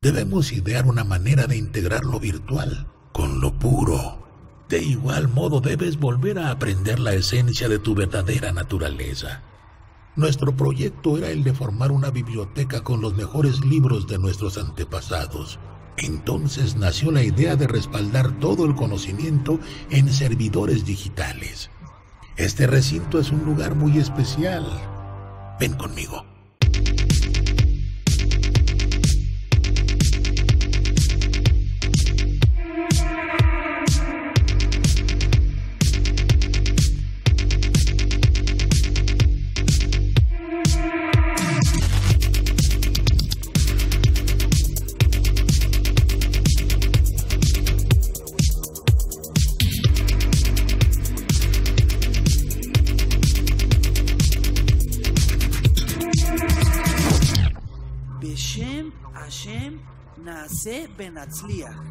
Debemos idear una manera de integrar lo virtual con lo puro. De igual modo debes volver a aprender la esencia de tu verdadera naturaleza. Nuestro proyecto era el de formar una biblioteca con los mejores libros de nuestros antepasados. Entonces nació la idea de respaldar todo el conocimiento en servidores digitales. Este recinto es un lugar muy especial. Ven conmigo. בשם השם נעשה ונצליח.